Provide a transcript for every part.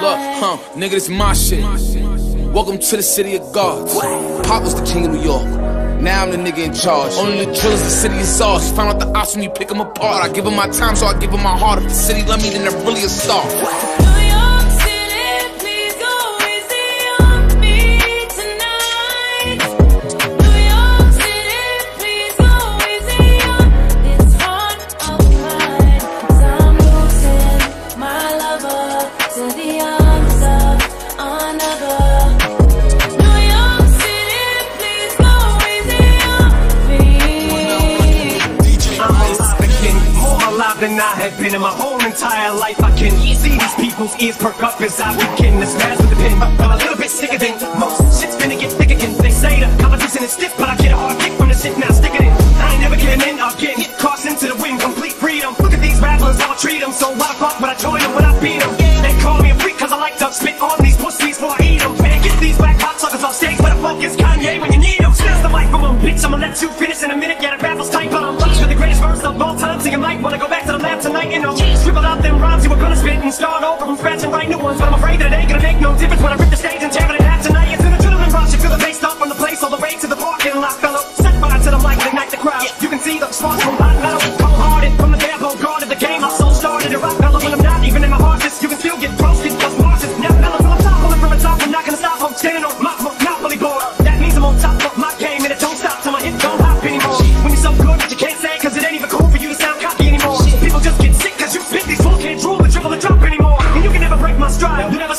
Huh, nigga, this my shit. Welcome to the city of gods. Pop was the king of New York. Now I'm the nigga in charge. Only the drillers, the city is ours. Found out the ops when you pick them apart. I give them my time, so I give them my heart. If the city love me, then they're really a star. Been in my whole entire life. I can see these people's ears perk up as I begin to spaz with the pen. I'm a little bit sicker than most. Shit's finna get thick again. They say the competition is stiff, but I get a hard kick from the shit now. Stick it in. I ain't never giving in again. Caution into the wind, complete freedom. Look at these rappers, how I treat them. So why fuck would I join them when I beat them? They call me a freak cause I like to spit on these pussies before I eat them. Man, get these black hot suckers off stage, where the fuck is Kanye when you need him? Snatch the mic from him, bitch. I'ma let you finish in a minute. Start over from scratch and write new ones. But I'm afraid that it ain't gonna make no difference when I rip the stage and tear it in half tonight. It's an adrenaline rush. You feel the bass start from the place all the way to the parking lot, fellow. Set fire to the mic and ignite the crowd. You can see the sparks from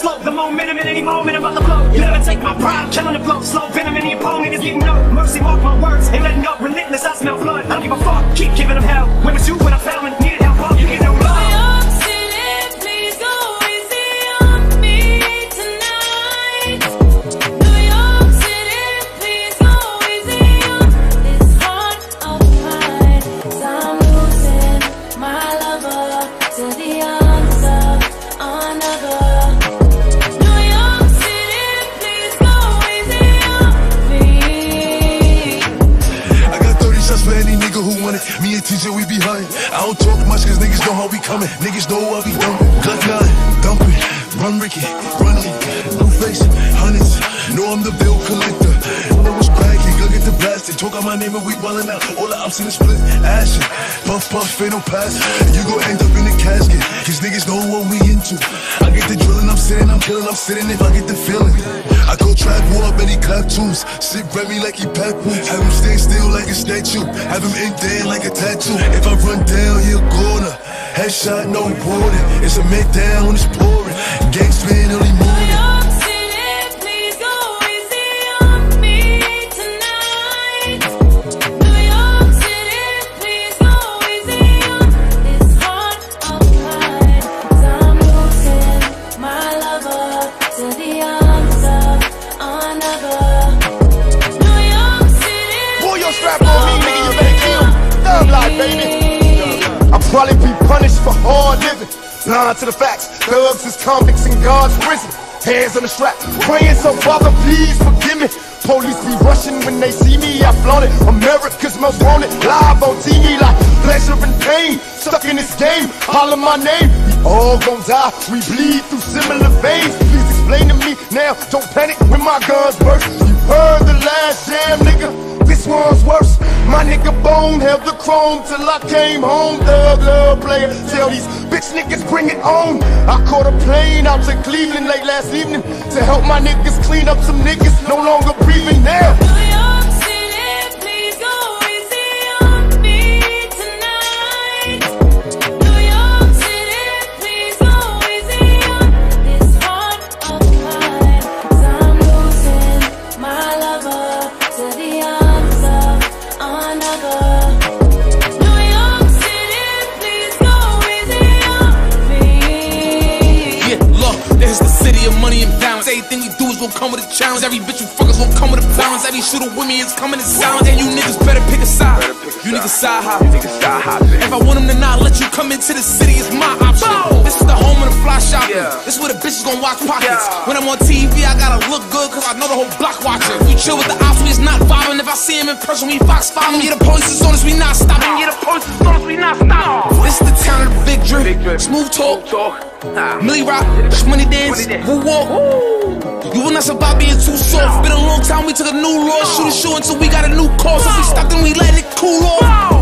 slow the momentum in any moment about the flow. You never take my pride, killing the flow. Slow venom in the opponent is getting no mercy. Mark my words, ain't letting up. Relentless, I smell blood. I don't give a fuck. Keep giving them hell. When it's you coming. Niggas know what we dumping. Glock 9, dumping. Run Ricky, run me. Blue face, hundreds. Know I'm the bill collector. Know what's cracking. Go get the blast. They talk out my name and we ballin' out. All the ops in the split, ashin'. Puff, puff, no pass. You gon' end up in the casket. Cause niggas know what we into. I get the drillin', I'm sitting, I'm killin', I'm sitting if I get the feeling. I go trap war, bet he clap tunes. Sit Remy like he pack boots. Have him stand still like a statue. Have him in there like a tattoo. If I run. Headshot, no warning. It's a mid down, it's pouring. Gang spin early New Blind to the facts, thugs is convicts in God's prison. Hands on the strap, praying so Father, please forgive me. Police be rushing when they see me, I flaunt it. America's most wanted, live on TV like pleasure and pain. Stuck in this game, holler my name. We all gon' die, we bleed through similar veins. Please explain to me now, don't panic when my guns burst. You heard the last jam, nigga. This one's worse. My nigga Bone held the chrome till I came home. Thug love player, tell these bitch niggas bring it on. I caught a plane out to Cleveland late last evening to help my niggas clean up some niggas no longer breathing now. Everything we do is gonna come with a challenge. Every bitch you fuckers gonna come with a balance. Every shooter with me is coming in silence. And you niggas better pick a side. You niggas side hop. If I want them to not let you come into the city, it's my option. This is the home of the fly shopping. This is where the bitches gonna watch pockets. When I'm on TV, I gotta look good, cause I know the whole block watching. We chill with the ops, we is not vibing. If I see him in person, we box five. Yeah, the police is on us, we not stopping. Yeah, the police is on us, we not stopping. This is the town of the big drip. Smooth talk. Milly Rock, Money Dance, Woo Walk. You will not survive being too soft. Been a long time, we took a new law. Shoot a shoe until we got a new call. So we stopped and we let it cool off.